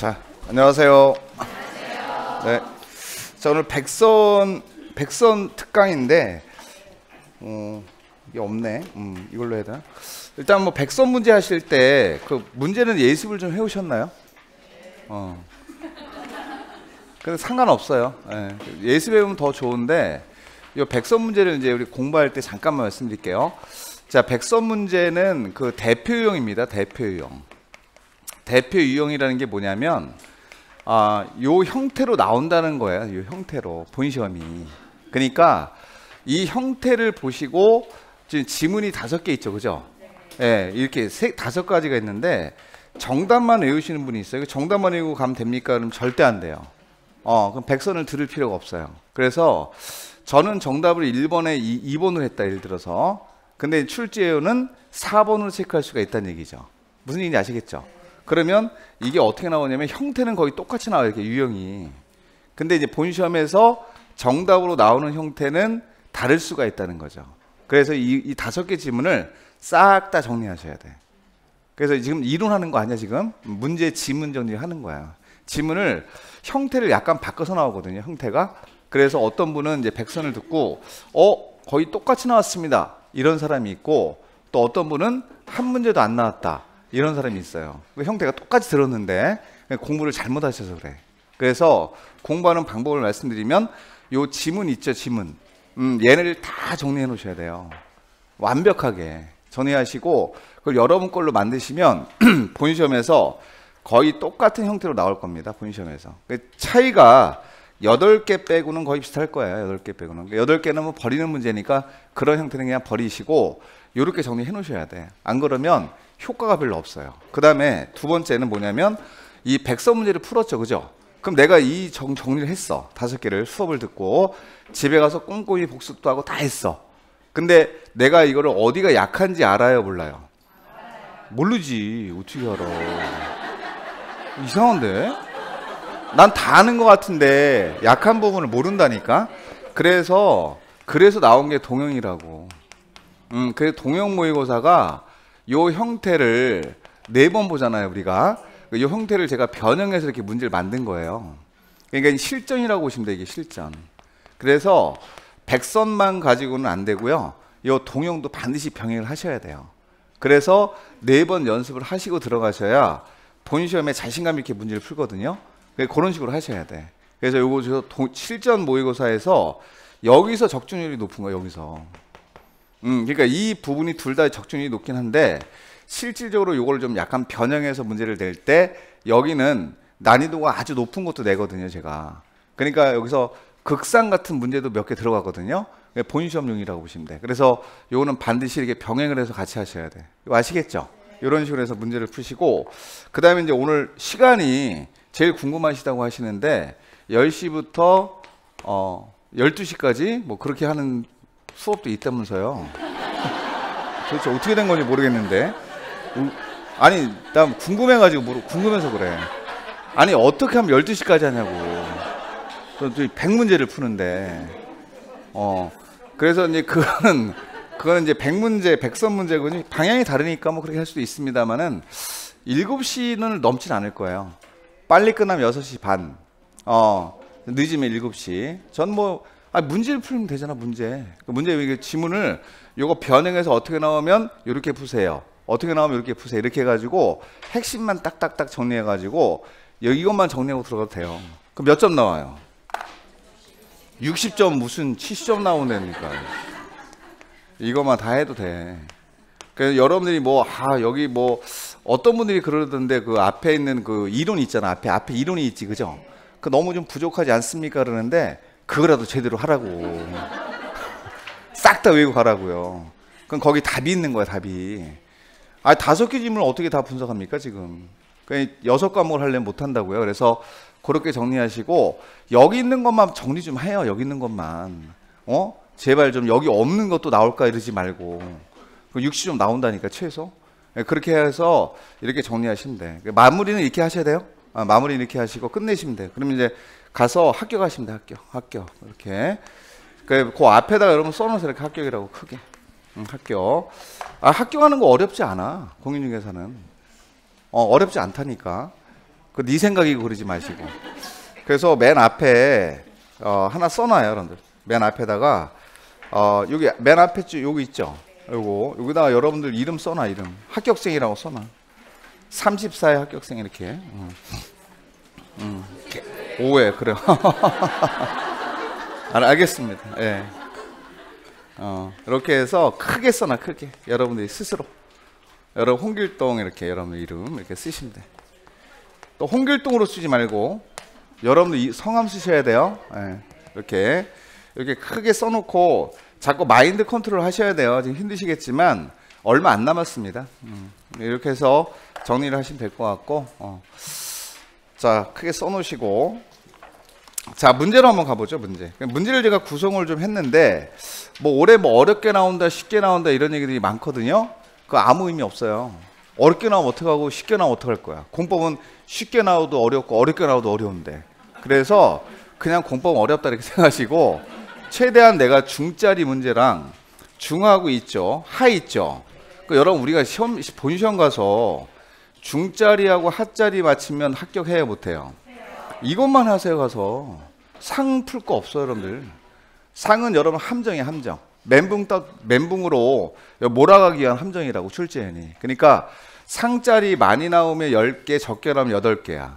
자, 안녕하세요. 네. 자, 오늘 백선 백선 특강인데 어, 이게 없네. 음, 이걸로 해야 되나? 일단 뭐 백선 문제 하실 때 그 문제는 예습을 좀 해오셨나요? 어. 근데 상관없어요. 예. 예습 해보면 더 좋은데 이 백선 문제를 이제 우리 공부할 때 잠깐만 말씀드릴게요. 자, 백선 문제는 그 대표 유형입니다. 대표 유형. 대표 유형이라는 게 뭐냐면 아, 요 형태로 나온다는 거예요. 요 형태로 본 시험이. 그러니까 이 형태를 보시고 지금 지문이 다섯 개 있죠, 그죠? 예, 네, 이렇게 세, 다섯 가지가 있는데 정답만 외우시는 분이 있어요. 정답만 외우고 가면 됩니까? 그럼 절대 안 돼요. 어, 그럼 백선을 들을 필요가 없어요. 그래서 저는 정답을 1번에 2, 2번으로 했다, 예를 들어서. 근데 출제요는 4번으로 체크할 수가 있다는 얘기죠. 무슨 얘기인지 아시겠죠? 그러면 이게 어떻게 나오냐면 형태는 거의 똑같이 나와요. 이렇게 유형이. 근데 이제 본 시험에서 정답으로 나오는 형태는 다를 수가 있다는 거죠. 그래서 이, 이 다섯 개 지문을 싹 다 정리하셔야 돼. 그래서 지금 이론하는 거 아니야 지금? 문제 지문 정리하는 거야. 지문을 형태를 약간 바꿔서 나오거든요. 형태가. 그래서 어떤 분은 이제 백선을 듣고 어 거의 똑같이 나왔습니다. 이런 사람이 있고 또 어떤 분은 한 문제도 안 나왔다. 이런 사람이 있어요. 그 형태가 똑같이 들었는데 공부를 잘못하셔서 그래. 그래서 공부하는 방법을 말씀드리면 요 지문 있죠, 지문. 음, 얘네를 다 정리해 놓으셔야 돼요. 완벽하게 정리하시고 그걸 여러분 걸로 만드시면 본 시험에서 거의 똑같은 형태로 나올 겁니다. 본 시험에서. 그 차이가 8개 빼고는 거의 비슷할 거예요. 8개 빼고는. 8개는 뭐 버리는 문제니까 그런 형태는 그냥 버리시고 이렇게 정리해 놓으셔야 돼. 안 그러면 효과가 별로 없어요. 그 다음에 두 번째는 뭐냐면 이 백서 문제를 풀었죠. 그죠? 그럼 내가 이 정, 정리를 했어. 다섯 개를 수업을 듣고 집에 가서 꼼꼼히 복습도 하고 다 했어. 근데 내가 이거를 어디가 약한지 알아요? 몰라요? 모르지. 어떻게 알아? 이상한데? 난 다 아는 것 같은데 약한 부분을 모른다니까? 그래서 그래서 나온 게 동영이라고. 음, 그 동영 모의고사가 요 형태를 네 번 보잖아요, 우리가. 이 형태를 제가 변형해서 이렇게 문제를 만든 거예요. 그러니까 실전이라고 보시면 돼요, 이게 실전. 그래서 백선만 가지고는 안 되고요. 이 동영도 반드시 병행을 하셔야 돼요. 그래서 네 번 연습을 하시고 들어가셔야 본 시험에 자신감 있게 문제를 풀거든요. 그런 식으로 하셔야 돼. 그래서 요거 저 실전 모의고사에서 여기서 적중률이 높은 거예요, 여기서. 음, 그러니까 이 부분이 둘 다 적중률이 높긴 한데 실질적으로 이걸 좀 약간 변형해서 문제를 낼 때 여기는 난이도가 아주 높은 것도 내거든요, 제가. 그러니까 여기서 극상 같은 문제도 몇 개 들어가거든요. 본 시험용이라고 보시면 돼. 그래서 요거는 반드시 이렇게 병행을 해서 같이 하셔야 돼. 아시겠죠? 이런 식으로 해서 문제를 푸시고 그다음에 이제 오늘 시간이 제일 궁금하시다고 하시는데 10시부터 어 12시까지 뭐 그렇게 하는 수업도 있다면서요. 도대체 어떻게 된 건지 모르겠는데. 아니, 나 궁금해가지고, 모르, 궁금해서 그래. 아니, 어떻게 하면 12시까지 하냐고. 또 100문제를 푸는데. 어. 그래서 이제 그거는, 그거는 이제 100문제, 100선 문제고, 방향이 다르니까 뭐 그렇게 할 수도 있습니다만은, 7시는 넘진 않을 거예요. 빨리 끝나면 6시 반. 어, 늦으면 7시. 전 뭐, 아 문제를 풀면 되잖아 문제. 그 문제 이게 지문을 요거 변형해서 어떻게 나오면 이렇게 푸세요. 어떻게 나오면 이렇게 푸세요. 이렇게 해 가지고 핵심만 딱딱딱 정리해 가지고 여기 이것만 정리하고 들어가도 돼요. 그럼 몇 점 나와요? 60점 무슨 70점 나오는니까 이것만 다 해도 돼. 그래서 여러분들이 뭐, 아, 여기 뭐, 어떤 분들이 그러던데 그 앞에 있는 그 이론 있잖아. 앞에, 앞에 이론이 있지. 그죠? 그 너무 좀 부족하지 않습니까? 그러는데 그거라도 제대로 하라고. 싹 다 외우고 가라고요. 그럼 거기 답이 있는 거야, 답이. 아, 다섯 개 질문을 어떻게 다 분석합니까, 지금? 그러니까 여섯 과목을 하려면 못 한다고요. 그래서 그렇게 정리하시고 여기 있는 것만 정리 좀 해요. 여기 있는 것만. 어? 제발 좀 여기 없는 것도 나올까 이러지 말고. 그 60점 나온다니까 최소. 네, 그렇게 해서 이렇게 정리하시면 돼. 마무리는 이렇게 하셔야 돼요. 아, 마무리 이렇게 하시고 끝내시면 돼요. 그러면 이제 가서 돼 학교 학교 이렇게 그, 그 앞에다가 여러분 써놓으세요 이렇게 합격이라고 크게 응, 학교 아 학교 가는 거 어렵지 않아 공인중개사는 어 어렵지 않다니까 그 네 생각이고 그러지 마시고. 그래서 맨 앞에 어, 하나 써놔요, 여러분들. 맨 앞에다가 어, 여기 맨 앞에 줄 여기 있죠. 요거 여기다가 여러분들 이름 써놔 이름 합격생이라고 써놔. 34의 합격생 이렇게. 음. 음. 오해 그래. 아, 알겠습니다. 예. 어, 이렇게 해서 크게 써놔 크게 여러분들이 스스로 여러분 홍길동 이렇게 여러분 이름 이렇게 쓰시면 돼. 또 홍길동으로 쓰지 말고 여러분들 이 성함 쓰셔야 돼요. 예. 이렇게 이렇게 크게 써놓고 자꾸 마인드 컨트롤 하셔야 돼요. 지금 힘드시겠지만 얼마 안 남았습니다. 음. 이렇게 해서 정리를 하시면 될 것 같고 어. 자 크게 써놓으시고 자 문제로 한번 가보죠 문제. 문제를 제가 구성을 좀 했는데 뭐 올해 뭐 어렵게 나온다 쉽게 나온다 이런 얘기들이 많거든요. 그 아무 의미 없어요. 어렵게 나오면 어떡하고 쉽게 나오면 어떡할 거야. 공법은 쉽게 나와도 어렵고 어렵게 나와도 어려운데. 그래서 그냥 공법 어렵다 이렇게 생각하시고 최대한 내가 중짜리 문제랑 중하고 있죠. 하 있죠. 그 여러분 우리가 시험 본 시험 가서 중짜리하고 하짜리 맞추면 합격해야 못해요. 이것만 하세요 가서 상 풀 거 없어요 여러분들. 상은 여러분 함정이 함정. 멘붕 따 멘붕으로 몰아가기 위한 함정이라고 출제해니. 그러니까 상짜리 많이 나오면 10개, 적게 나오면 8개야.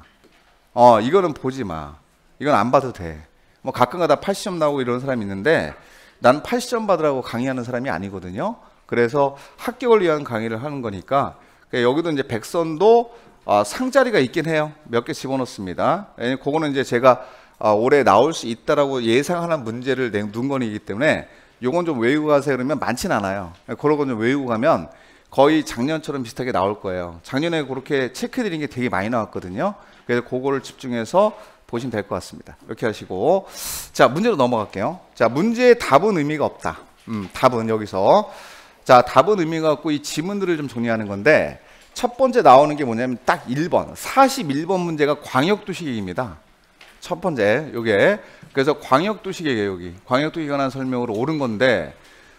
어, 이거는 보지 마. 이건 안 봐도 돼. 뭐 가끔가다 80점 나오고 이런 사람이 있는데 난 80점 받으라고 강의하는 사람이 아니거든요. 그래서 합격을 위한 강의를 하는 거니까 그러니까 여기도 이제 백선도 아, 상자리가 있긴 해요. 몇 개 집어넣습니다. 그거는 이제 제가 아, 올해 나올 수 있다라고 예상하는 문제를 낸 거이기 때문에 요건 좀 외우고 가세요 그러면 많진 않아요. 그런 건 좀 외우고 가면 거의 작년처럼 비슷하게 나올 거예요. 작년에 그렇게 체크드린 게 되게 많이 나왔거든요. 그래서 그거를 집중해서 보시면 될 것 같습니다. 이렇게 하시고 자 문제로 넘어갈게요. 자 문제의 답은 의미가 없다. 음, 답은 여기서 자, 답은 의미가 없고 이 지문들을 좀 정리하는 건데 첫 번째 나오는 게 뭐냐면 딱 1번. 41번 문제가 광역도시 계획입니다. 첫 번째, 요게. 그래서 광역도시 계획 여기. 광역도시계획에 관한 설명으로 옳은 건데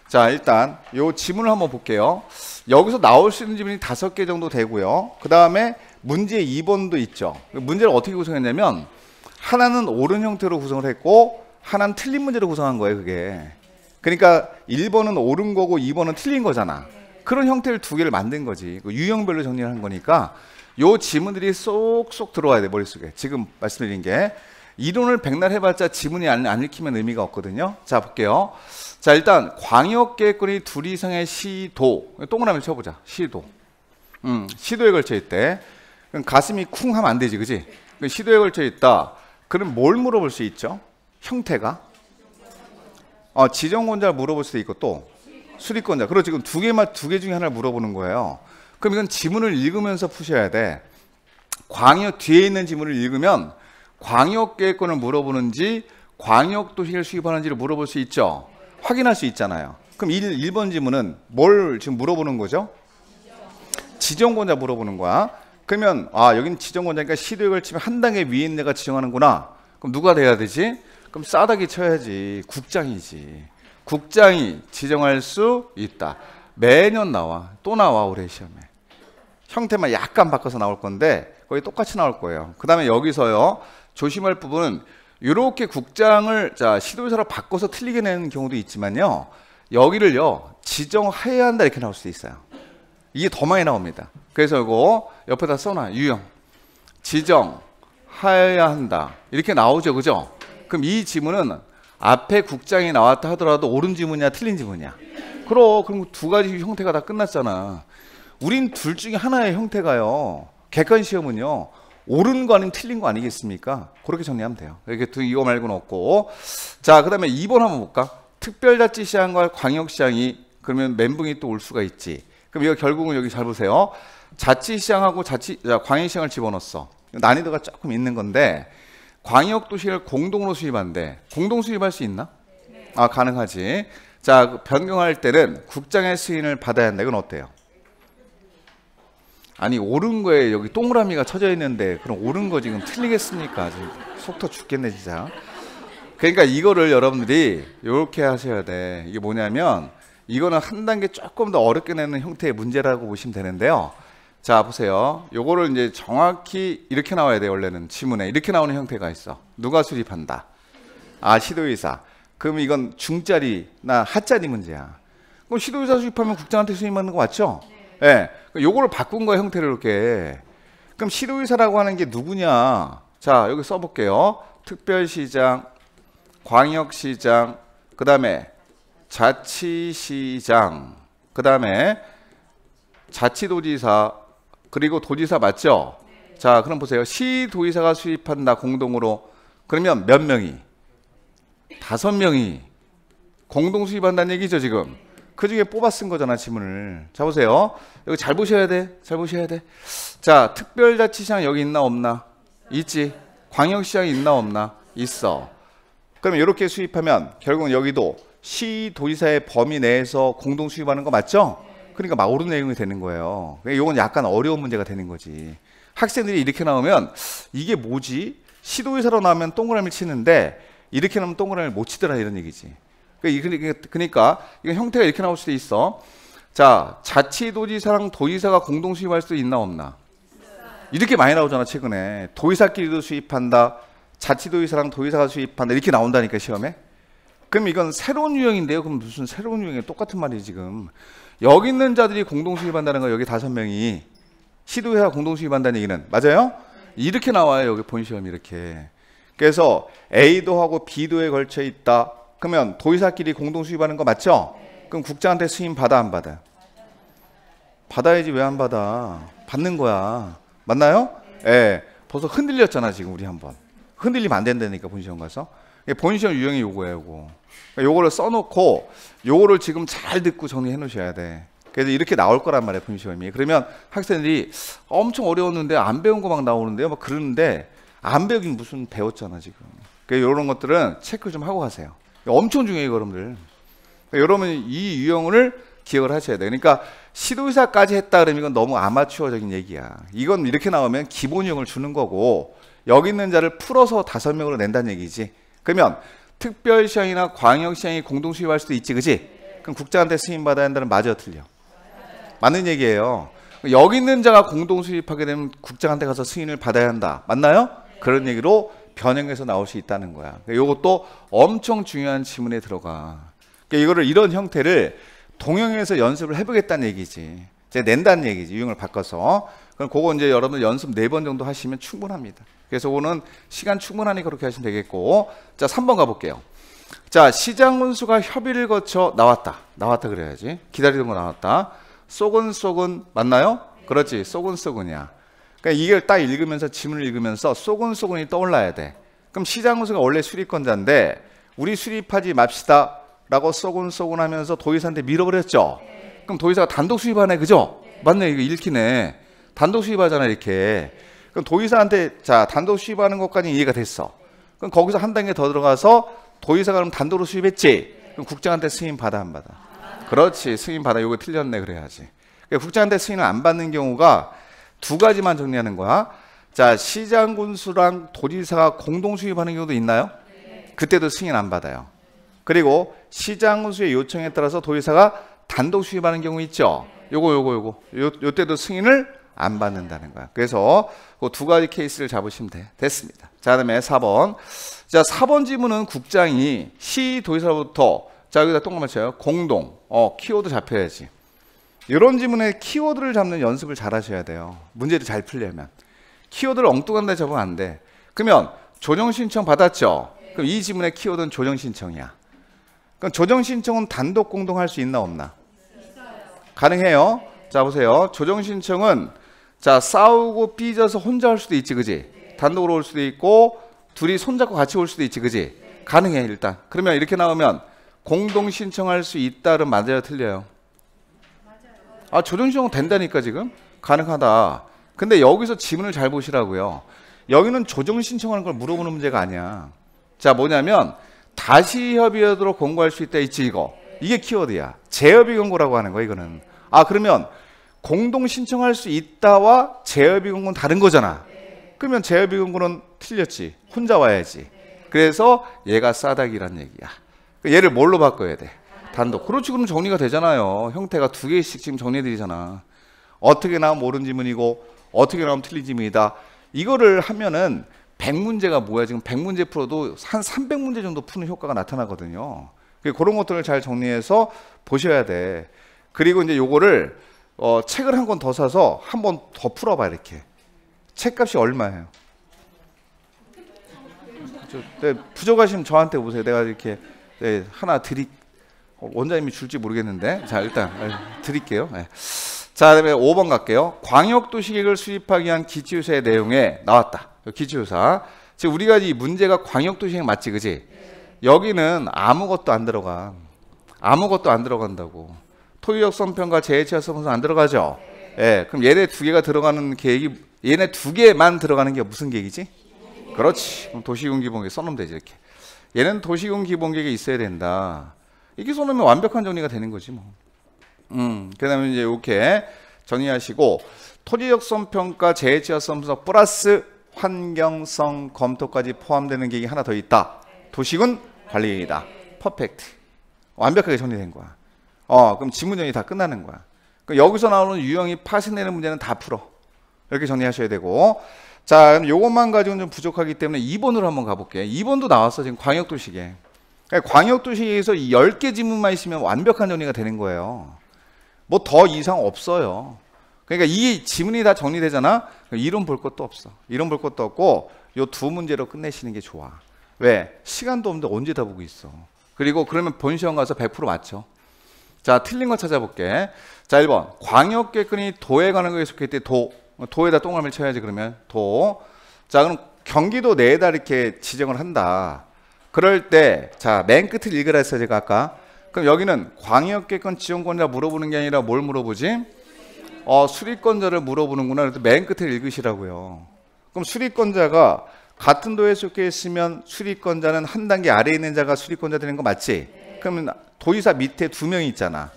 자, 일단 요 지문을 한번 볼게요. 여기서 나올 수 있는 지문이 다섯 개 정도 되고요. 그 다음에 문제 2번도 있죠. 문제를 어떻게 구성했냐면 하나는 옳은 형태로 구성을 했고 하나는 틀린 문제로 구성한 거예요, 그게. 그러니까 1번은 옳은 거고 2번은 틀린 거잖아. 그런 형태를 두 개를 만든 거지. 그 유형별로 정리를 한 거니까 요 지문들이 쏙쏙 들어와야 돼 머릿속에. 지금 말씀드린 게 이론을 백날 해봤자 지문이 안, 안 읽히면 의미가 없거든요. 자 볼게요. 자 일단 광역계획권이 둘 이상의 시도 동그라미 쳐보자. 시도. 음, 시도에 걸쳐 있대. 그럼 가슴이 쿵 하면 안 되지, 그지? 시도에 걸쳐 있다. 그럼 뭘 물어볼 수 있죠? 형태가 어, 지정권자를 물어볼 수도 있고 또 수리권자. 그리고 지금 두 개만 두 개 중에 하나를 물어보는 거예요. 그럼 이건 지문을 읽으면서 푸셔야 돼. 광역 뒤에 있는 지문을 읽으면 광역 계획권을 물어보는지 광역 도시를 수립하는지를 물어볼 수 있죠. 확인할 수 있잖아요. 그럼 1, 1번 지문은 뭘 지금 물어보는 거죠? 지정권자 물어보는 거야. 그러면 아 여기는 지정권자니까 시도에 걸치면 한 단계 위에 있는 애가 지정하는구나. 그럼 누가 돼야 되지? 그럼 싸다기 쳐야지. 국장이지. 국장이 지정할 수 있다. 매년 나와. 또 나와 올해 시험에. 형태만 약간 바꿔서 나올 건데 거의 똑같이 나올 거예요. 그 다음에 여기서요. 조심할 부분은 이렇게 국장을 자 시도의사로 바꿔서 틀리게 내는 경우도 있지만요. 여기를요. 지정해야 한다 이렇게 나올 수도 있어요. 이게 더 많이 나옵니다. 그래서 이거 옆에다 써놔. 유형. 지정해야 한다. 이렇게 나오죠. 그죠? 그럼 이 지문은 앞에 국장이 나왔다 하더라도 옳은 지문이냐 틀린 지문이냐? 그럼 그럼 두 가지 형태가 다 끝났잖아. 우린 둘 중에 하나의 형태가요. 객관 시험은요. 옳은 거 아니면 틀린 거 아니겠습니까? 그렇게 정리하면 돼요. 이렇게 이거 말고는 없고. 자, 그다음에 2번 한번 볼까? 특별자치 시장과 광역 시장이 그러면 멘붕이 또 올 수가 있지. 그럼 이거 결국은 여기 잘 보세요. 자치 시장하고 자치 광역 시장을 집어넣었어. 난이도가 조금 있는 건데 광역 도시를 공동으로 수입한대. 공동 수입할 수 있나? 아 가능하지. 자그 변경할 때는 국장의 승인을 받아야 한다. 이건 어때요? 아니 옳은 거에 여기 동그라미가 쳐져 있는데 그럼 옳은 거 지금 틀리겠습니까? 지금 속 터 죽겠네 진짜. 그러니까 이거를 여러분들이 이렇게 하셔야 돼. 이게 뭐냐면 이거는 한 단계 조금 더 어렵게 내는 형태의 문제라고 보시면 되는데요. 자 보세요. 요거를 이제 정확히 이렇게 나와야 돼 원래는 지문에 이렇게 나오는 형태가 있어. 누가 수립한다. 아 시도의사. 그럼 이건 중짜리나 하짜리 문제야. 그럼 시도의사 수립하면 국장한테 수임하는 거 맞죠? 예. 네. 요거를 바꾼 거야 형태를 이렇게. 그럼 시도의사라고 하는 게 누구냐? 자 여기 써볼게요. 특별시장, 광역시장, 그 다음에 자치시장, 그 다음에 자치도지사, 그리고 도지사 맞죠? 자, 그럼 보세요. 시도지사가 수립한다 공동으로. 그러면 몇 명이? 다섯 명이 공동 수립한다는 얘기죠 지금. 그 중에 뽑아 쓴 거잖아 지문을. 자 보세요. 여기 잘 보셔야 돼. 잘 보셔야 돼. 자, 특별자치시장 여기 있나 없나? 있지. 광역시장이 있나 없나? 있어. 그러면 이렇게 수입하면 결국은 여기도 시도지사의 범위 내에서 공동 수입하는 거 맞죠? 그러니까 막 옳은 내용이 되는 거예요. 이건 약간 어려운 문제가 되는 거지. 학생들이 이렇게 나오면 이게 뭐지? 시도의사로 나오면 동그라미 치는데 이렇게 나오면 동그라미 못 치더라 이런 얘기지. 그러니까 이건 형태가 이렇게 나올 수도 있어. 자, 자치도지사랑 도지사가 공동 수입할 수 있나 없나? 이렇게 많이 나오잖아 최근에. 도지사끼리도 수입한다. 자치도지사랑 도지사가 수입한다. 이렇게 나온다니까 시험에. 그럼 이건 새로운 유형인데요. 그럼 무슨 새로운 유형이 똑같은 말이 지금. 여기 있는 자들이 공동 수입한다는 거 여기 다섯 명이 시도회사 공동 수입한다는 얘기는 맞아요? 이렇게 나와요 여기 본 시험 이렇게. 그래서 A도 하고 B도에 걸쳐 있다. 그러면 도의사끼리 공동 수입하는 거 맞죠? 그럼 국장한테 수임 받아 안 받아? 받아야지 왜 안 받아? 받는 거야. 맞나요? 예. 네. 벌써 흔들렸잖아 지금 우리 한번. 흔들리면 안 된다니까 본 시험 가서. 본 시험 유형이 요거예요, 요거. 그러니까 요거를 써놓고 요거를 지금 잘 듣고 정리해 놓으셔야 돼. 그래서 이렇게 나올 거란 말이에요, 본 시험이. 그러면 학생들이 엄청 어려웠는데 안 배운 거 막 나오는데요, 막 그러는데 안 배우긴 무슨 배웠잖아 지금. 그러니까 이런 것들은 체크 좀 하고 가세요. 엄청 중요해요, 여러분들. 그러니까 여러분 이 유형을 기억을 하셔야 돼. 그러니까 시도의사까지 했다 그러면 이건 너무 아마추어적인 얘기야. 이건 이렇게 나오면 기본 유형을 주는 거고 여기 있는 자를 풀어서 다섯 명으로 낸다는 얘기지. 그러면 특별시장이나 광역시장이 공동 수입할 수도 있지, 그지? 그럼 국장한테 승인 받아야 한다는 맞아 틀려? 맞는 얘기예요. 여기 있는 자가 공동 수입하게 되면 국장한테 가서 승인을 받아야 한다. 맞나요? 그런 얘기로 변형해서 나올 수 있다는 거야. 이것도 그러니까 엄청 중요한 지문에 들어가. 그러니까 이거를 이런 형태를 동영에서 연습을 해보겠다는 얘기지. 이제 낸다는 얘기지. 유형을 바꿔서. 그럼 그거 이제 여러분 연습 네 번 정도 하시면 충분합니다. 그래서 오는 시간 충분하니까 그렇게 하시면 되겠고. 자 3번 가볼게요. 자 시장 군수가 협의를 거쳐 나왔다. 나왔다 그래야지. 기다리던 거 나왔다. 쏘근 쏘근 맞나요? 그렇지. 쏘근 쏘근이야. 그러니까 이걸 딱 읽으면서 지문을 읽으면서 쏘근 쏘근이 떠올라야 돼. 그럼 시장 군수가 원래 수립권자인데 우리 수립하지 맙시다 라고 쏘근 쏘근 하면서 도의사한테 밀어버렸죠? 그럼 도의사가 단독 수입하네. 그죠? 맞네. 이거 읽히네 단독 수입하잖아 이렇게 그럼 도의사한테 자 단독 수입하는 것까지 이해가 됐어. 그럼 거기서 한 단계 더 들어가서 도의사가 그럼 단독으로 수입했지. 그럼 국장한테 승인 받아 안 받아? 그렇지 승인 받아. 이거 틀렸네 그래야지. 그러니까 국장한테 승인을 안 받는 경우가 두 가지만 정리하는 거야. 자 시장 군수랑 도지사가 공동 수입하는 경우도 있나요? 그때도 승인 안 받아요. 그리고 시장 군수의 요청에 따라서 도지사가 단독 수입하는 경우 있죠. 요거 요거 요거 요, 요 때도 승인을 안 받는다는 거야. 그래서 그 두 가지 케이스를 잡으시면 돼. 됐습니다. 자, 그다음에 4번. 자, 4번 지문은 국장이 시 도지사로부터 자, 여기다 동그라 맞춰요. 공동. 어, 키워드 잡혀야지. 이런 지문에 키워드를 잡는 연습을 잘 하셔야 돼요. 문제를 잘 풀려면. 키워드를 엉뚱한 데 잡으면 안 돼. 그러면 조정 신청 받았죠? 그럼 이 지문의 키워드는 조정 신청이야. 그럼 조정 신청은 단독 공동 할 수 있나 없나? 가능해요. 자, 보세요. 조정 신청은 자, 싸우고 삐져서 혼자 올 수도 있지, 그지? 단독으로 올 수도 있고, 둘이 손잡고 같이 올 수도 있지, 그지? 가능해, 일단. 그러면 이렇게 나오면 공동 신청할 수 있다는 맞아요, 틀려요? 아, 조정 신청 된다니까, 지금? 가능하다. 근데 여기서 지문을 잘 보시라고요. 여기는 조정 신청하는 걸 물어보는 문제가 아니야. 자, 뭐냐면, 다시 협의하도록 권고할 수 있다, 있지, 이거. 이게 키워드야. 재협의 권고라고 하는 거야, 이거는. 아, 그러면 공동 신청할 수 있다와 재협의 공고는 다른 거잖아. 그러면 재협의 공고는 틀렸지. 혼자 와야지. 그래서 얘가 싸닥이란 얘기야. 얘를 뭘로 바꿔야 돼? 단독. 그렇지 그럼 정리가 되잖아요. 형태가 두 개씩 지금 정리해드리잖아. 어떻게 나오면 옳은 지문이고 어떻게 나오면 틀린 지문이다. 이거를 하면은 100문제가 뭐야? 지금 100문제 풀어도 한 300문제 정도 푸는 효과가 나타나거든요. 그런 것들을 잘 정리해서 보셔야 돼. 그리고 이제 요거를 어, 책을 한 권 더 사서 한 번 더 풀어봐 이렇게. 책값이 얼마예요? 저, 네, 부족하시면 저한테 오세요. 내가 이렇게 네, 하나 드리 어, 원장님이 줄지 모르겠는데 자 일단 네, 드릴게요. 네. 자 그다음에 5번 갈게요. 광역도시 계획을 수립하기 위한 기초유사의 내용에 나왔다. 기초유사. 지금 우리가 이 문제가 광역도시 계획 맞지 그지? 여기는 아무것도 안 들어가. 아무것도 안 들어간다고. 토유역 선평과 재해치하 선평은 안 들어가죠. 예. 네, 그럼 얘네 두 개가 들어가는 계획이 얘네 두 개만 들어가는 게 무슨 계획이지? 그렇지. 그럼 도시군 기본계획 써놓으면 되지 이렇게. 얘는 도시군 기본계획이 있어야 된다. 이게 써놓으면 완벽한 정리가 되는 거지 뭐. 음, 그다음에 이제 이렇게 정리하시고 토지역선 평가, 재해지하선 분석 플러스 환경성 검토까지 포함되는 계획이 하나 더 있다. 도시군 관리이다. 퍼펙트. 완벽하게 정리된 거야. 어, 그럼 지문정리 다 끝나는 거야. 그러니까 여기서 나오는 유형이 파생되는 문제는 다 풀어. 이렇게 정리하셔야 되고. 자, 그럼 요것만 가지고는 좀 부족하기 때문에 2번으로 한번 가볼게. 2번도 나왔어, 지금 광역도시계. 그러니까 광역도시계에서 10개 지문만 있으면 완벽한 정리가 되는 거예요. 뭐 더 이상 없어요. 그러니까 이 지문이 다 정리되잖아. 이론 볼 것도 없어. 이론 볼 것도 없고 요 두 문제로 끝내시는 게 좋아. 왜? 시간도 없는데 언제 다 보고 있어. 그리고 그러면 본 시험 가서 100% 맞죠. 자, 틀린 거 찾아볼게. 자, 1번. 광역계획이 도에 관한 거에 속해 있대 도. 도에다 동그라미를 쳐야지 그러면 도. 자, 그럼 경기도 내에다 이렇게 지정을 한다. 그럴 때, 자, 맨 끝을 읽으라 했어 제가 아까. 그럼 여기는 광역계권 지원권자 물어보는 게 아니라 뭘 물어보지? 어, 수리권자를 물어보는구나. 그래서 맨 끝에 읽으시라고요. 그럼 수리권자가 같은 도에 속해 있으면 수리권자는 한 단계 아래에 있는 자가 수리권자 되는 거 맞지? 그러면 도의사 밑에 두 명이 있잖아.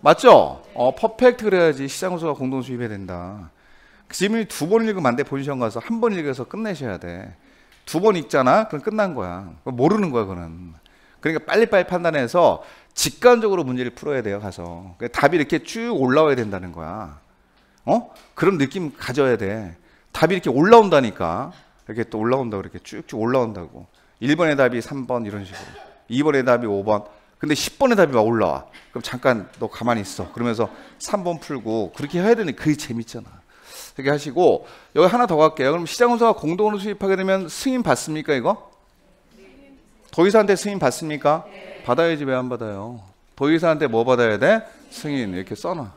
맞죠? 어, 퍼펙트 그래야지 시장소가 공동 수입해야 된다. 지문이 두 번 읽으면 안 돼. 본시험 가서 한 번 읽어서 끝내셔야 돼. 두 번 읽잖아. 그럼 끝난 거야. 모르는 거야, 그는. 그러니까 빨리빨리 판단해서 직관적으로 문제를 풀어야 돼요, 가서. 그러니까 답이 이렇게 쭉 올라와야 된다는 거야. 어? 그런 느낌 가져야 돼. 답이 이렇게 올라온다니까. 이렇게 또 올라온다 고 이렇게 쭉쭉 올라온다고. 1번의 답이 3번 이런 식으로. 2번의 답이 5번. 근데 10번의 답이 막 올라와. 그럼 잠깐 너 가만히 있어. 그러면서 3번 풀고 그렇게 해야 되는 그게 재밌잖아. 그렇게 하시고 여기 하나 더 갈게요. 그럼 시장운수가 공동으로 수입하게 되면 승인 받습니까 이거? 도의사한테 승인 받습니까? 받아야지 왜 안 받아요? 도의사한테 뭐 받아야 돼? 승인 이렇게 써놔.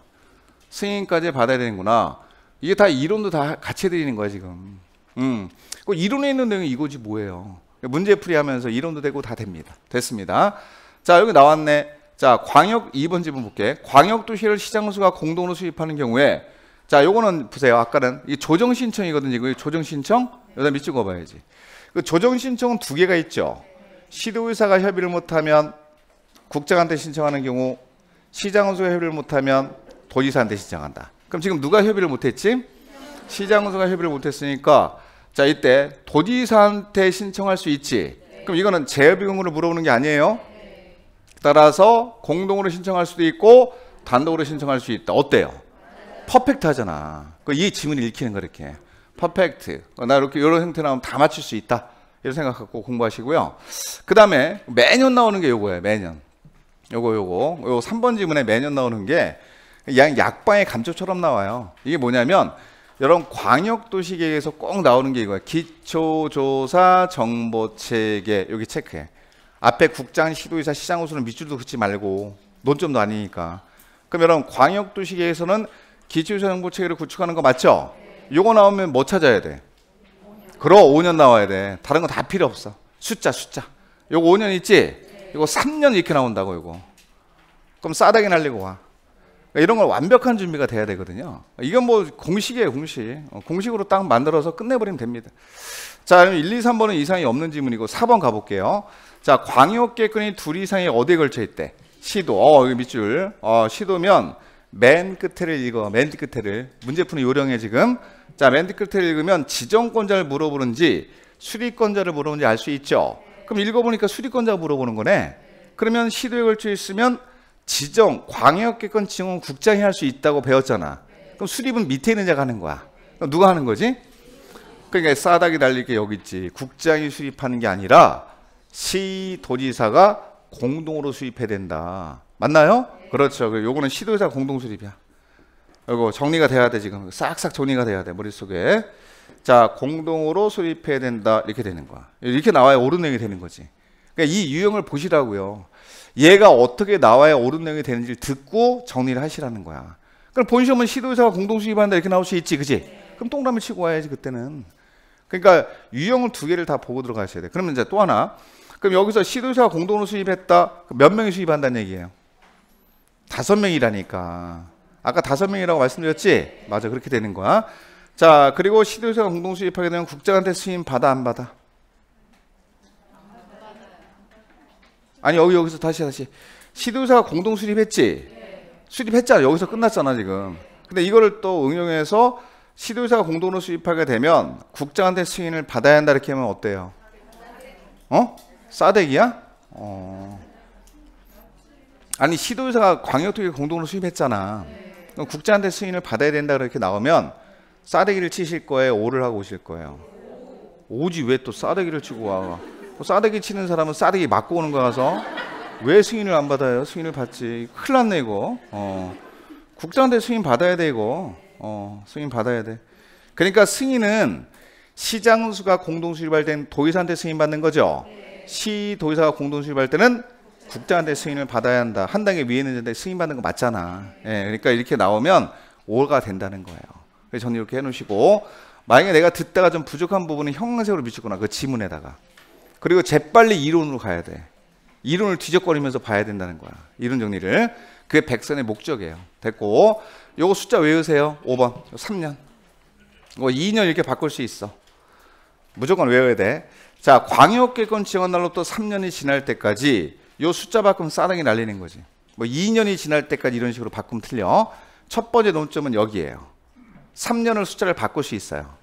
승인까지 받아야 되는구나. 이게 다 이론도 다 같이 드리는 거야 지금. 음, 그 이론에 있는 내용이 이거지 뭐예요? 문제풀이 하면서 이론도 되고 다 됩니다. 됐습니다. 자 여기 나왔네. 자 광역 2번 지문 볼게. 광역 도시를 시장수가 공동으로 수입하는 경우에 자 요거는 보세요. 아까는 이 조정 신청이거든요. 이거 조정 신청 여기다 밑 찍어봐야지. 그 조정 신청은 두 개가 있죠. 시도의사가 협의를 못하면 국장한테 신청하는 경우 시장원수가 협의를 못하면 도지사한테 신청한다. 그럼 지금 누가 협의를 못했지? 시장원수가 협의를 못했으니까 자 이때 도지사한테 신청할 수 있지. 그럼 이거는 재협의금으로 물어보는 게 아니에요. 따라서 공동으로 신청할 수도 있고 단독으로 신청할 수 있다. 어때요? 퍼펙트 하잖아. 이 지문을 읽히는 거 이렇게. 퍼펙트. 나 이렇게 이런 형태 나오면 다 맞출 수 있다. 이런 생각 갖고 공부하시고요. 그 다음에 매년 나오는 게 요거예요. 매년. 요거 요거. 요 3번 지문에 매년 나오는 게 양 약방의 감초처럼 나와요. 이게 뭐냐면 여러분 광역도시계획에서 꼭 나오는 게 이거예요. 기초조사 정보체계 여기 체크해. 앞에 국장, 시도의사, 시장 호수는 밑줄도 긋지 말고 논점도 아니니까. 그럼 여러분 광역도시계획에서는 기초조사 정보 체계를 구축하는 거 맞죠? 요거 나오면 뭐 찾아야 돼? 그럼 5년 나와야 돼. 다른 거 다 필요 없어. 숫자 숫자. 요거 5년 있지? 이거 3년 이렇게 나온다고 이거. 그럼 싸다기 날리고 와. 그러니까 이런 걸 완벽한 준비가 돼야 되거든요. 이건 뭐 공식이에요, 공식. 어, 공식으로 딱 만들어서 끝내버리면 됩니다. 자, 그럼 1, 2, 3번은 이상이 없는 지문이고 4번 가볼게요. 자, 광역계권이 둘 이상이 어디에 걸쳐 있대? 시도. 어, 여기 밑줄. 어, 시도면 맨 끝에를 읽어. 맨 끝에를. 문제 푸는 요령에 지금. 자, 맨 끝에를 읽으면 지정권자를 물어보는지 수리권자를 물어보는지 알 수 있죠. 그럼 읽어보니까 수리권자가 물어보는 거네. 그러면 시도에 걸쳐 있으면 지정, 광역계권 지정은 국장이 할 수 있다고 배웠잖아. 그럼 수립은 밑에 있는 자가 하는 거야. 누가 하는 거지? 그러니까 싸닥이 달릴 게 여기 있지. 국장이 수립하는 게 아니라 시 도지사가 공동으로 수립해야 된다. 맞나요? 그렇죠. 그 요거는 시도지사 공동 수립이야. 이거 정리가 돼야 돼 지금 싹싹 정리가 돼야 돼 머릿속에. 자 공동으로 수립해야 된다 이렇게 되는 거야. 이렇게 나와야 옳은 내용이 되는 거지. 그러니까 이 유형을 보시라고요. 얘가 어떻게 나와야 옳은 내용이 되는지를 듣고 정리를 하시라는 거야. 그럼 본 시험은 시도의사가 공동 수립한다 이렇게 나올 수 있지, 그지? 그럼 동그라미 치고 와야지 그때는. 그러니까 유형을 두 개를 다 보고 들어가셔야 돼. 그러면 이제 또 하나. 그럼 여기서 시도의사가 공동으로 수립했다. 그럼 몇 명이 수립한다는 얘기예요? 다섯 명이라니까. 아까 다섯 명이라고 말씀드렸지? 맞아, 그렇게 되는 거야. 자, 그리고 시도의사가 공동 수립하게 되면 국장한테 수임 받아 안 받아? 아니 여기 여기서 다시 다시 시도의사가 공동 수립했지? 수립했잖아. 여기서 끝났잖아 지금. 근데 이거를 또 응용해서 시도의사가 공동으로 수립하게 되면 국장한테 승인을 받아야 한다 이렇게 하면 어때요? 어? 싸대기야? 어. 아니 시도의사가 광역특위 공동으로 수립했잖아. 그럼 국장한테 승인을 받아야 된다 이렇게 나오면 싸대기를 치실 거예요? 오를 하고 오실 거예요? 오지 왜 또 싸대기를 치고 와? 뭐 싸대기 치는 사람은 싸대기 맞고 오는 거 가서 왜 승인을 안 받아요? 승인을 받지. 큰일 났네 이거. 어. 국장한테 승인 받아야 돼 이거. 어, 승인 받아야 돼. 그러니까 승인은 시장수가 공동 수립할 때는 도의사한테 승인 받는 거죠. 시 도의사가 공동 수립할 때는 국장한테 승인을 받아야 한다. 한 단계 위에 있는 데인데 승인 받는 거 맞잖아. 예, 그러니까 이렇게 나오면 오가 된다는 거예요. 그래서 저는 이렇게 해놓으시고 만약에 내가 듣다가 좀 부족한 부분은 형광색으로 비추거나 그 지문에다가 그리고 재빨리 이론으로 가야 돼. 이론을 뒤적거리면서 봐야 된다는 거야. 이론 정리를. 그게 백선의 목적이에요. 됐고, 요거 숫자 외우세요. 5번. 3년. 이거 2년 이렇게 바꿀 수 있어. 무조건 외워야 돼. 자, 광역개권 지원 날로부터 3년이 지날 때까지 요 숫자 바꾸면 싸당이 날리는 거지. 뭐 2년이 지날 때까지 이런 식으로 바꾸면 틀려. 첫 번째 논점은 여기에요. 3년을 숫자를 바꿀 수 있어요.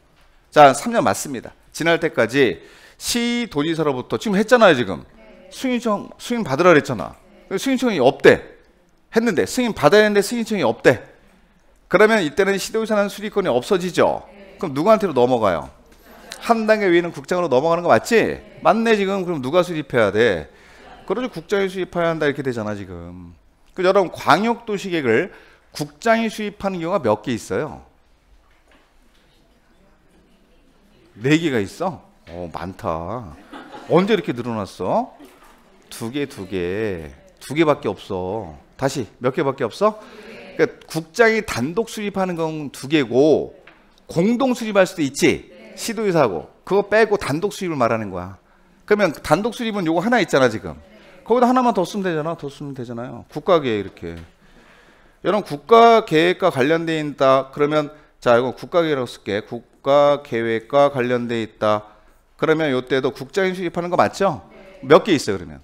자, 3년 맞습니다. 지날 때까지 시 도지사로부터 지금 했잖아요, 지금. 승인청 승인 받으라 그랬잖아. 승인청이 없대. 했는데 승인 받아야 했는데 승인청이 없대. 그러면 이때는 시도의사는 수리권이 없어지죠. 그럼 누구한테로 넘어가요? 한 단계 위에는 국장으로 넘어가는 거 맞지? 맞네 지금. 그럼 누가 수립해야 돼? 그러죠. 국장이 수립해야 한다 이렇게 되잖아 지금. 그 여러분 광역도시 계획을 국장이 수립하는 경우가 몇 개 있어요? 네 개가 있어? 어 많다. 언제 이렇게 늘어났어? 두 개, 두 개, 두 개밖에 없어. 다시 몇 개밖에 없어? 그러니까 국장이 단독 수립하는 건 두 개고 공동 수립할 수도 있지. 시도의사고 그거 빼고 단독 수립을 말하는 거야. 그러면 단독 수립은 요거 하나 있잖아 지금. 거기다 하나만 더 쓰면 되잖아. 더 쓰면 되잖아요. 국가계획 이렇게. 여러분 국가계획과 관련돼 있다. 그러면 자 이거 국가계획이라고 쓸게. 국가계획과 관련돼 있다. 그러면 요때도 국장이 수립하는 거 맞죠? 몇 개 있어요 그러면?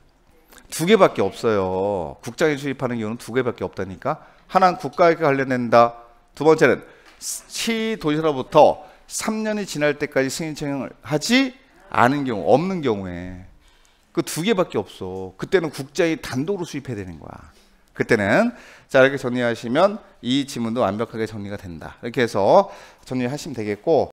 두 개밖에 없어요. 국장이 수립하는 경우는 두 개밖에 없다니까. 하나는 국가에 관련된다. 두 번째는 시 도시로부터 3년이 지날 때까지 승인 청을 하지 않은 경우, 없는 경우에 그 두 개밖에 없어. 그때는 국장이 단독으로 수립해야 되는 거야. 그때는 자 이렇게 정리하시면 이 지문도 완벽하게 정리가 된다. 이렇게 해서 정리하시면 되겠고